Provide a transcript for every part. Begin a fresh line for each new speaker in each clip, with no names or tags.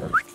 네.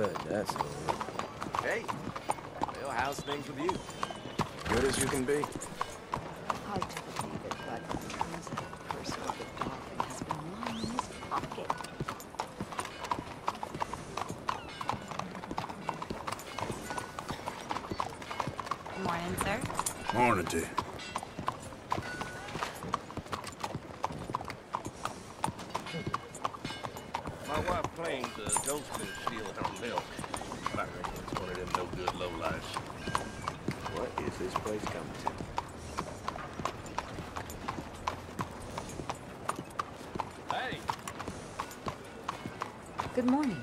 Good,
that's good.
Hey. Well, how's things with you?
Good as you can be.
Hard to believe it, but it turns the person with the dolphin has been lying in his pocket. Morning, sir.
Morning to you.
Claims a ghost been stealing her milk. I reckon it's one of them no good lowlifes.
What is this place coming to?
Hey!
Good morning.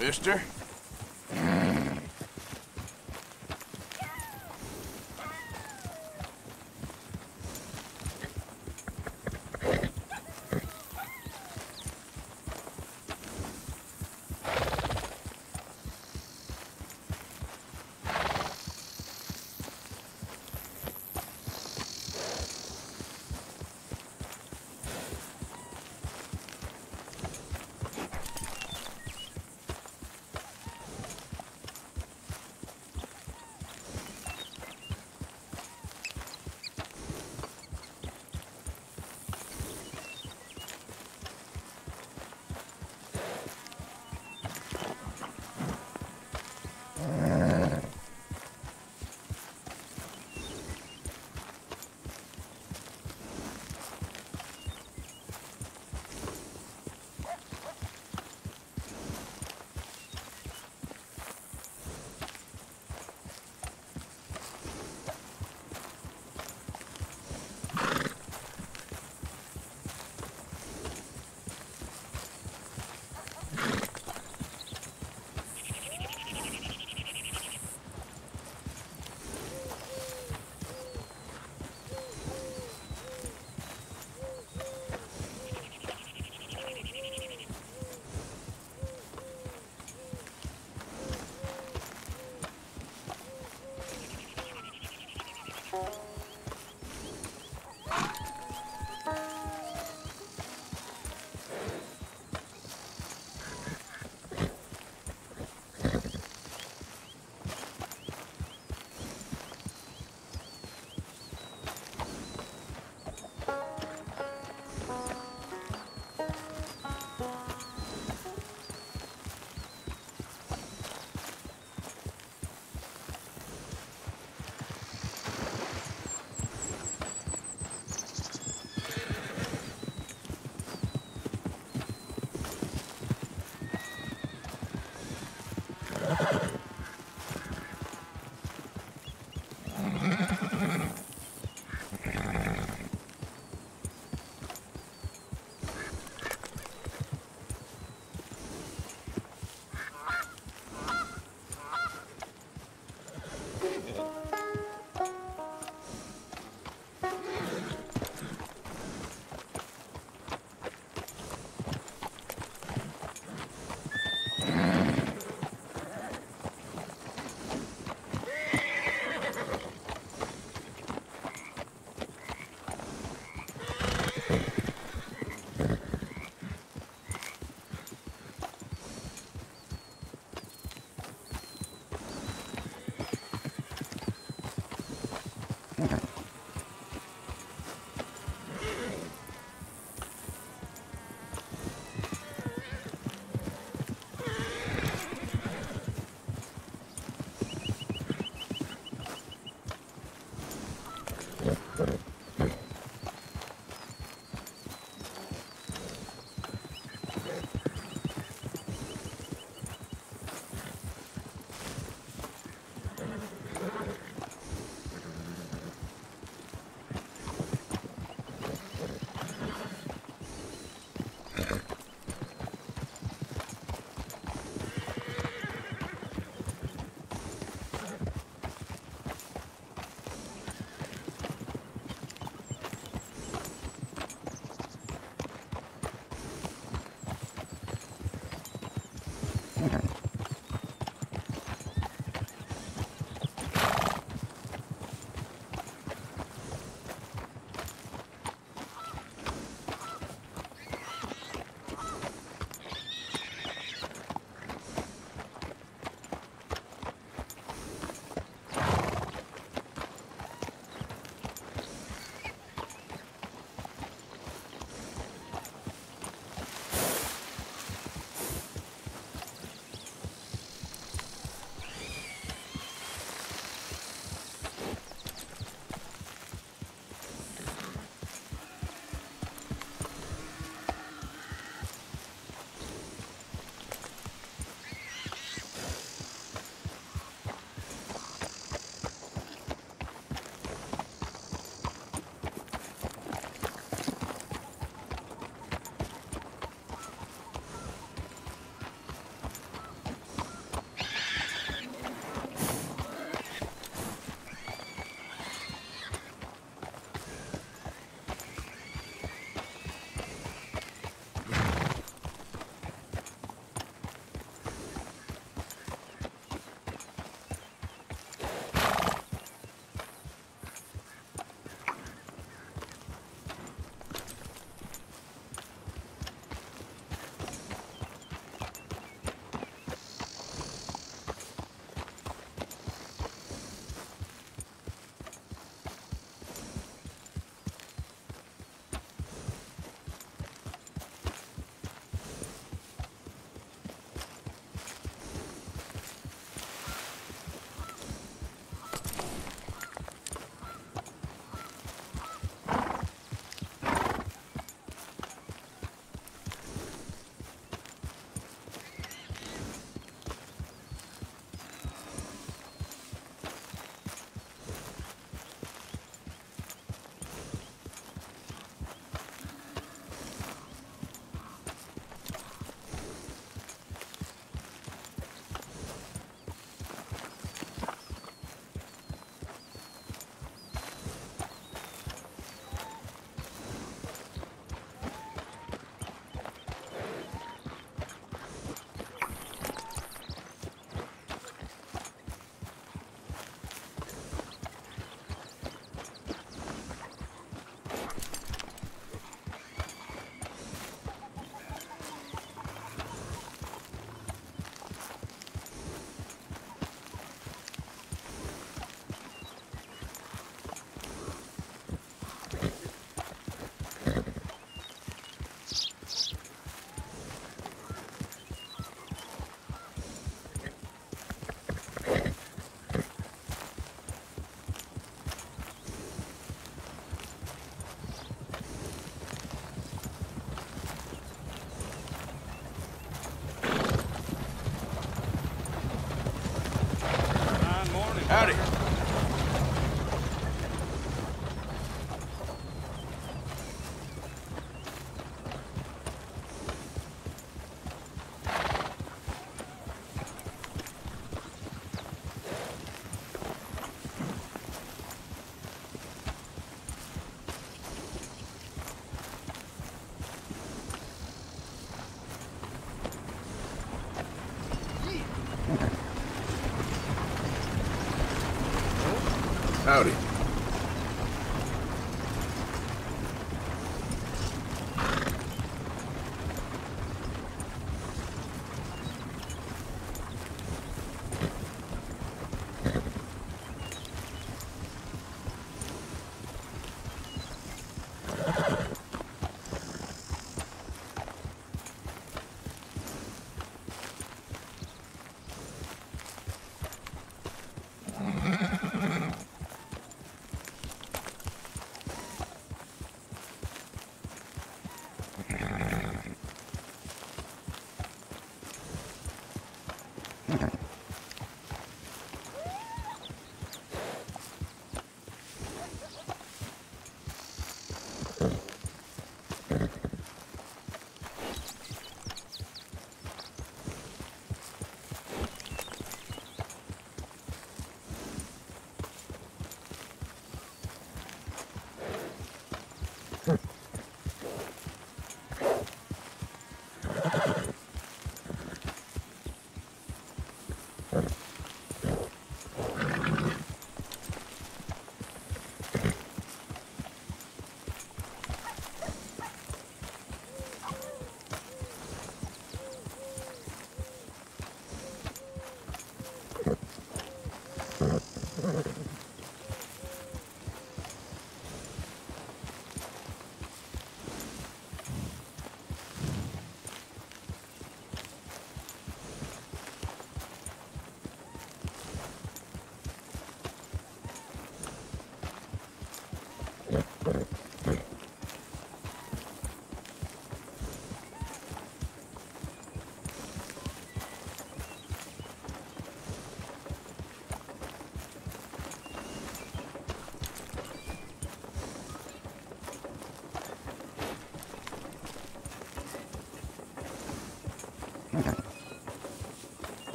Mister?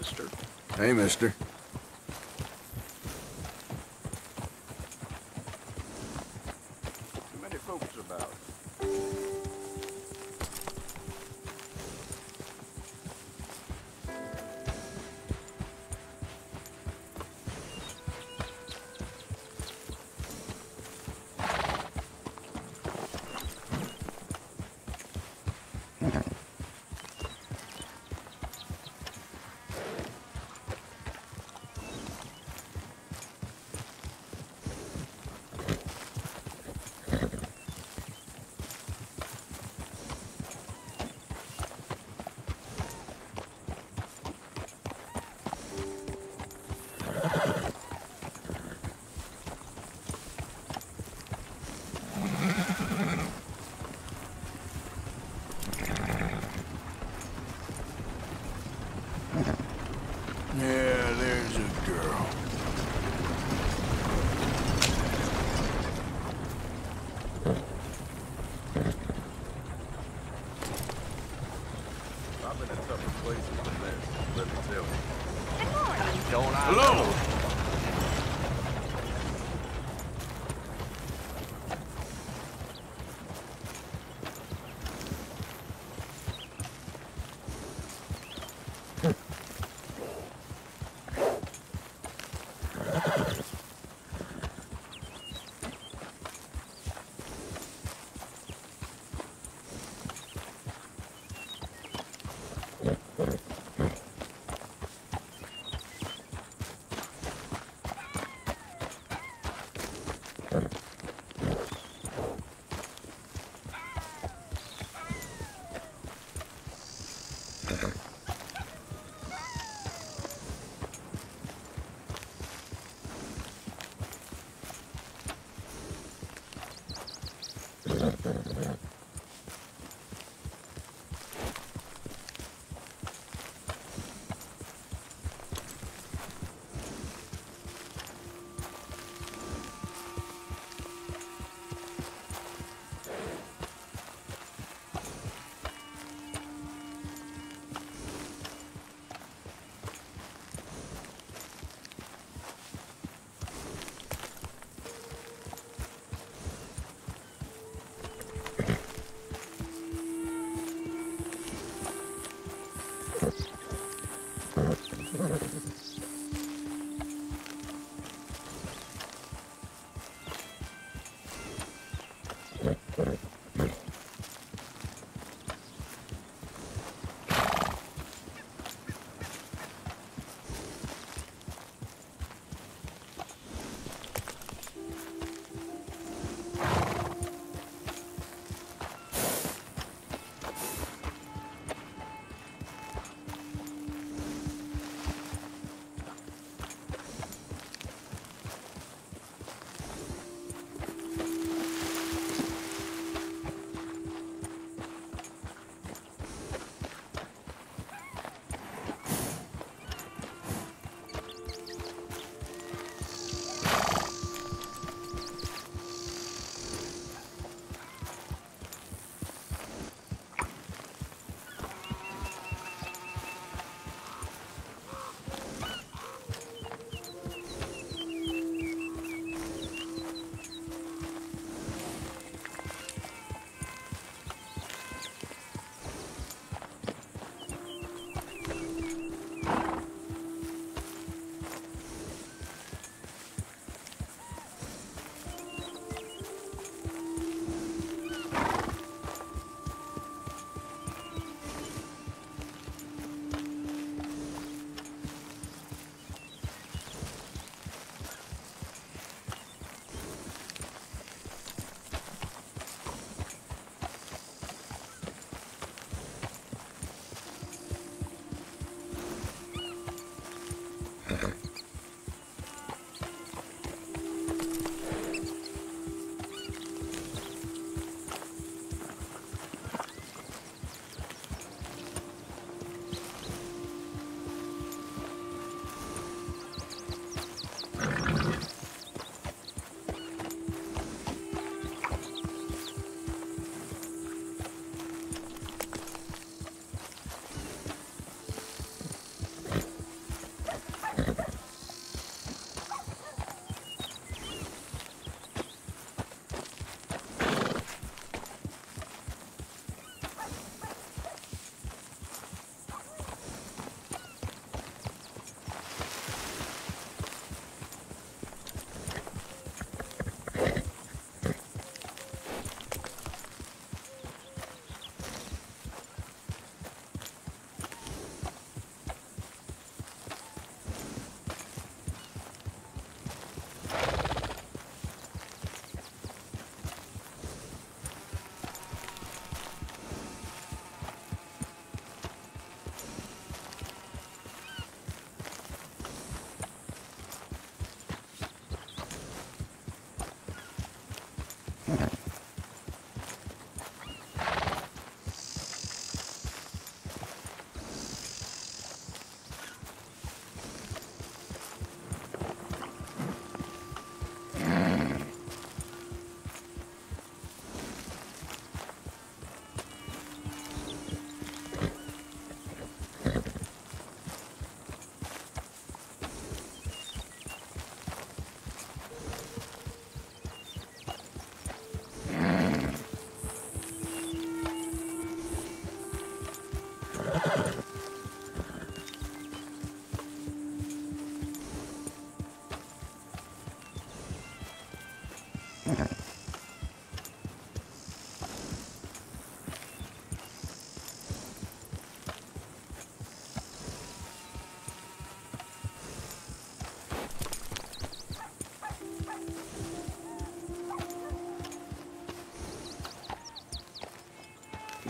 Mister.
Hey, mister.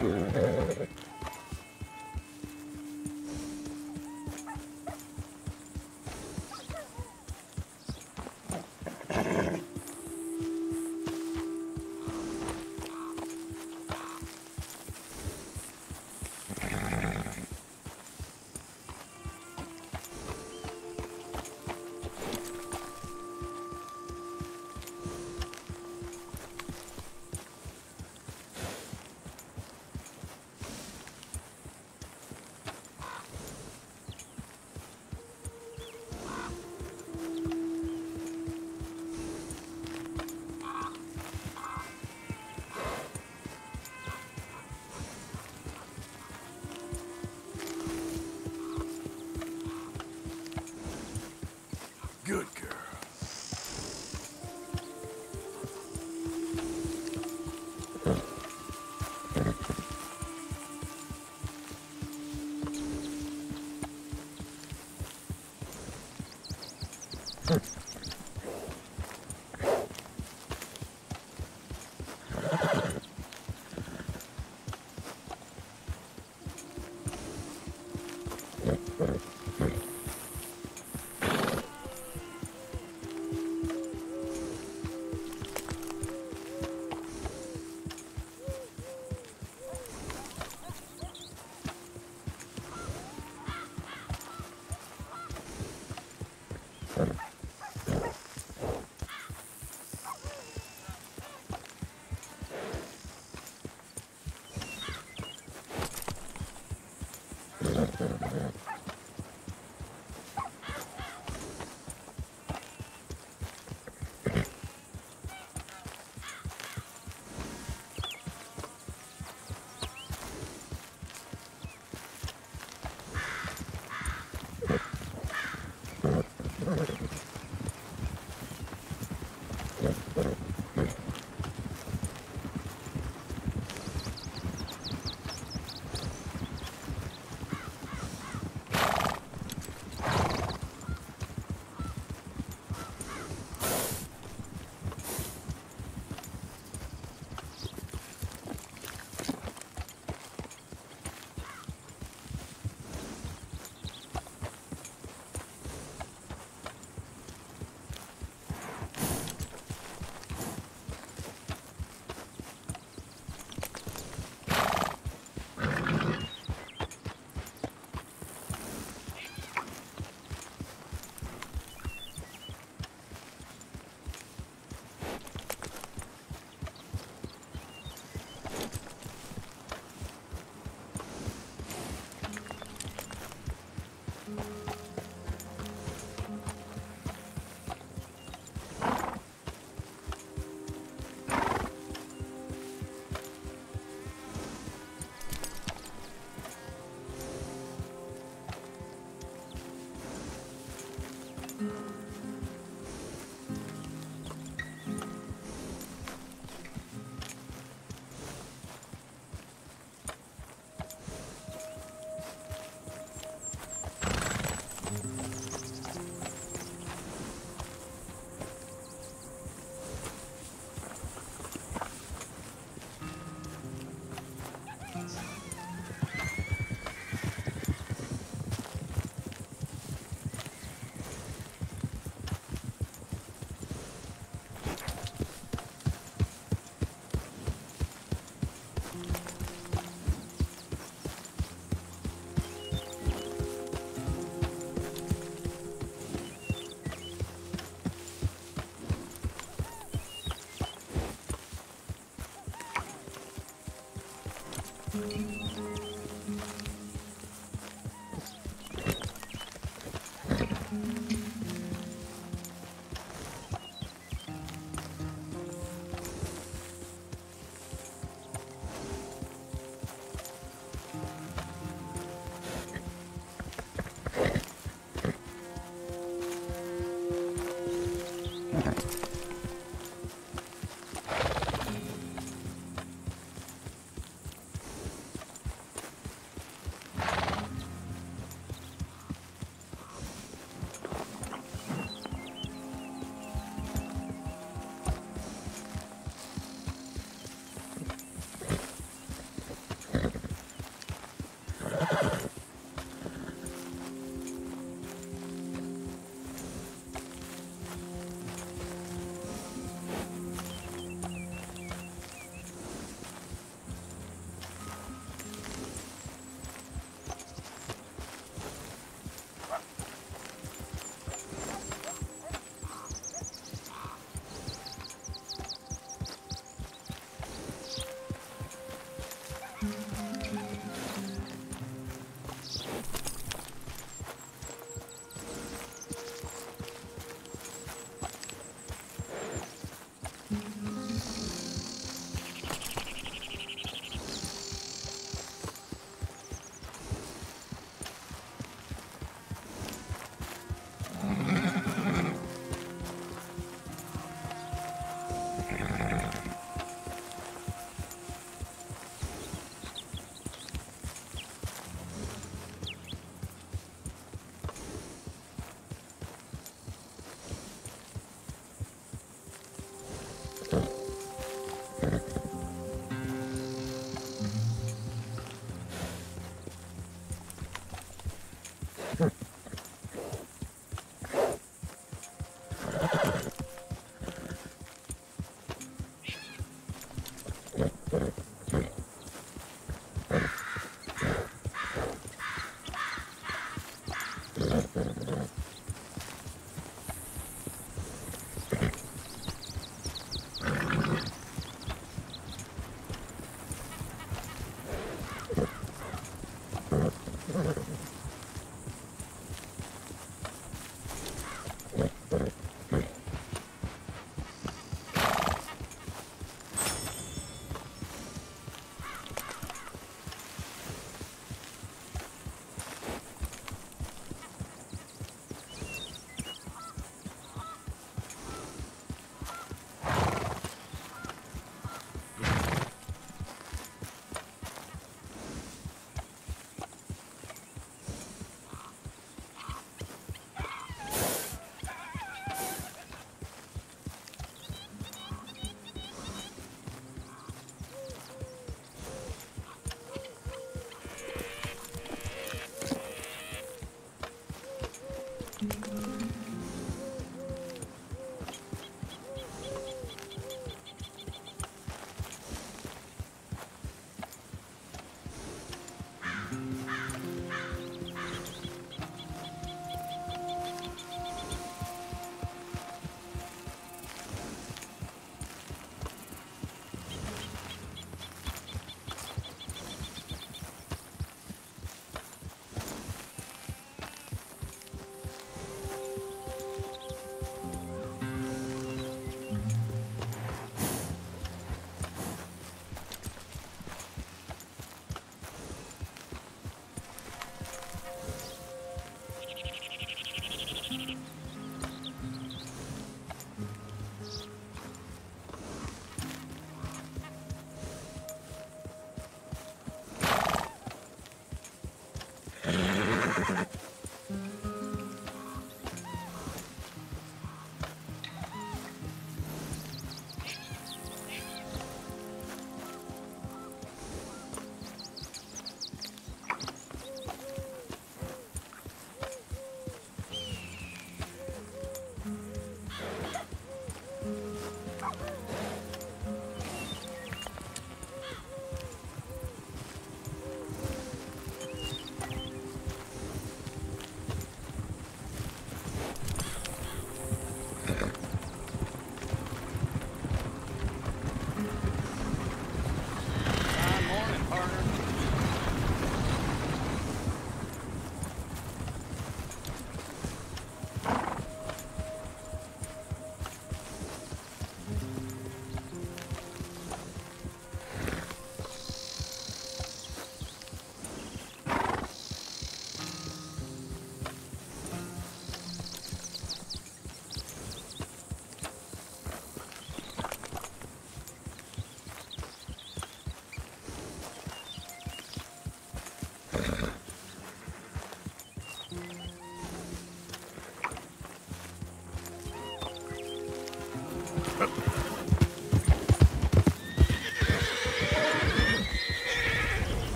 Girl.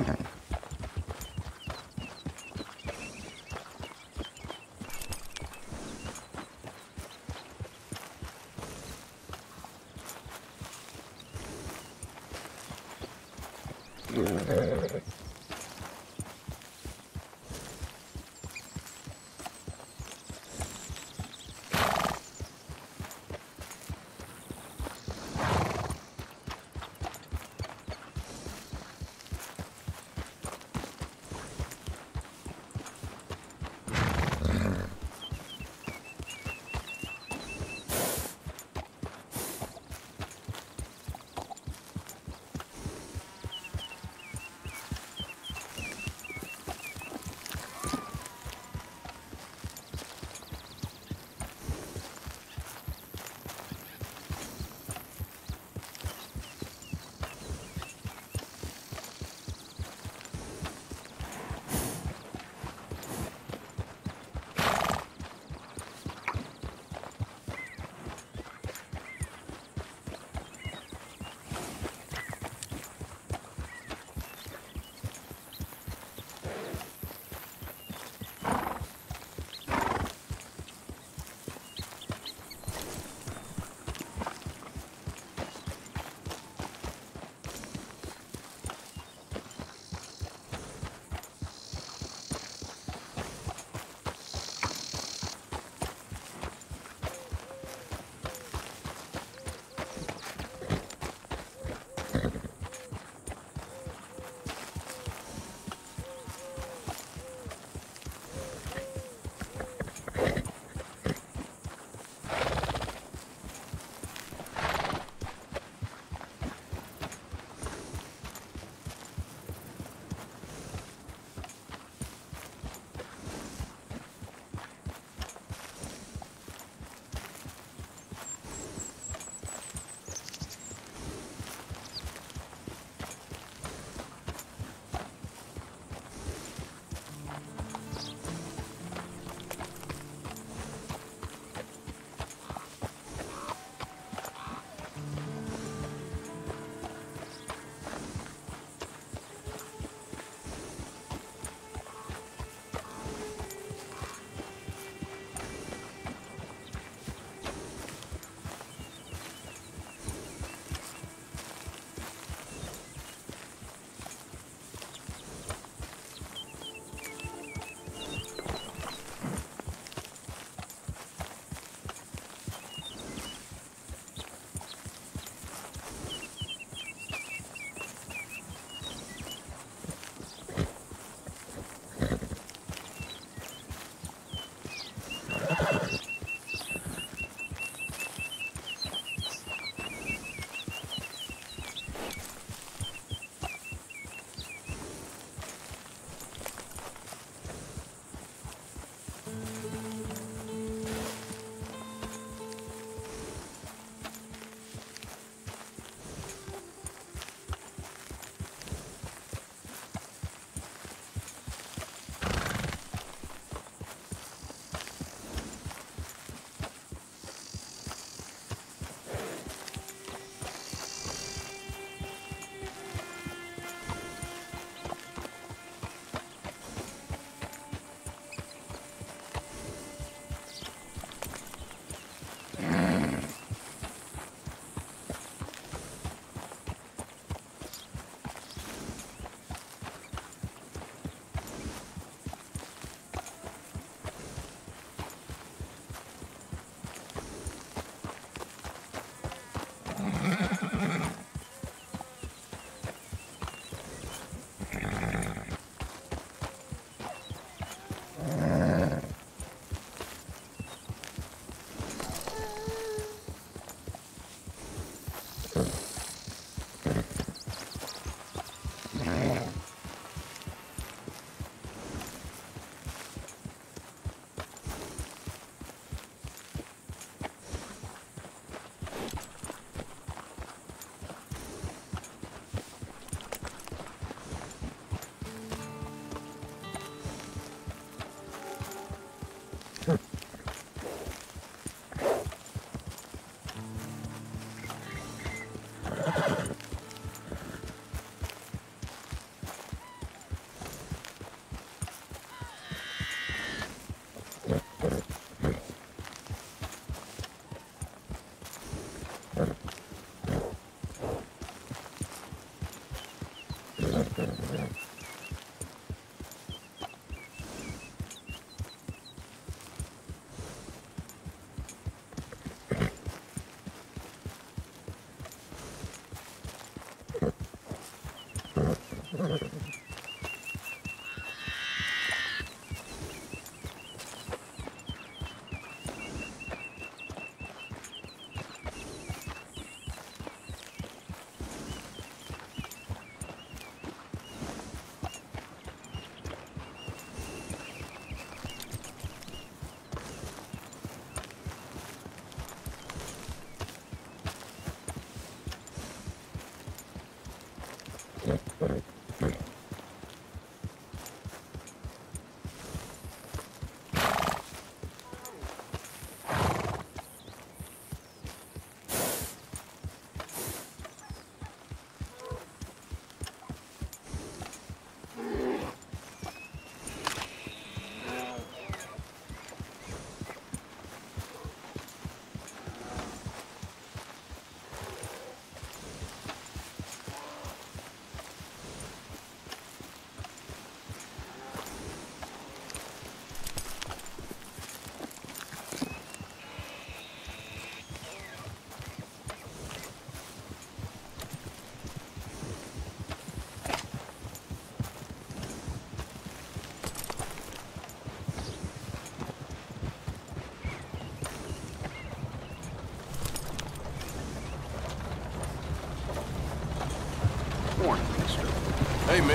Okay.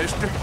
Mister.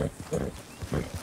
はい。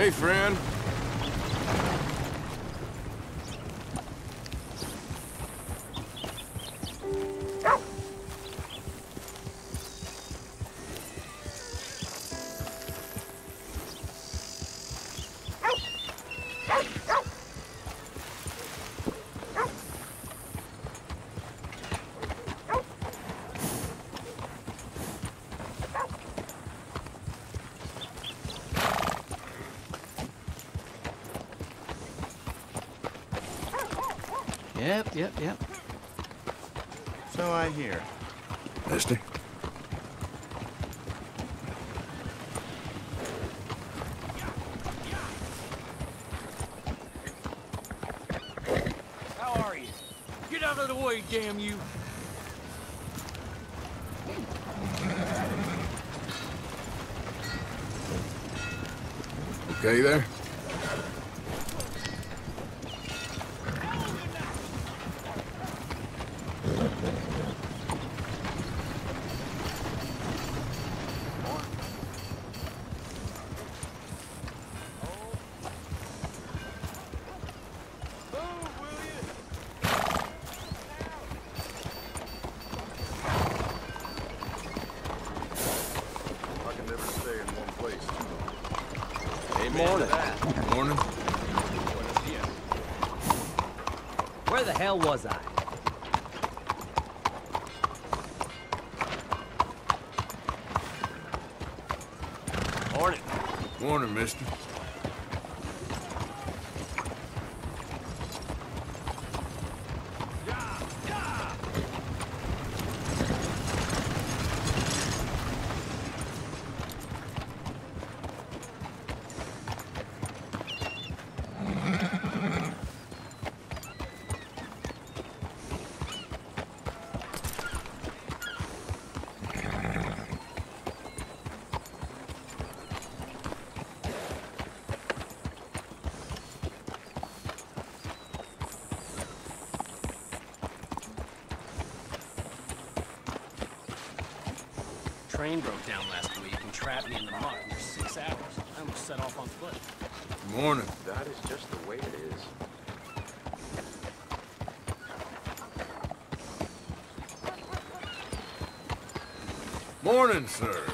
Hey, friend.
Yep, yep, yep. So I hear.
Mister?
How are you? Get out of the way, damn you!
Okay there?
Was I?
Morning.
Morning, mister.
Train broke down last week and trapped me in the muck for six hours. I almost set off on foot.
Morning.
That is just the way it is.
Morning, sir.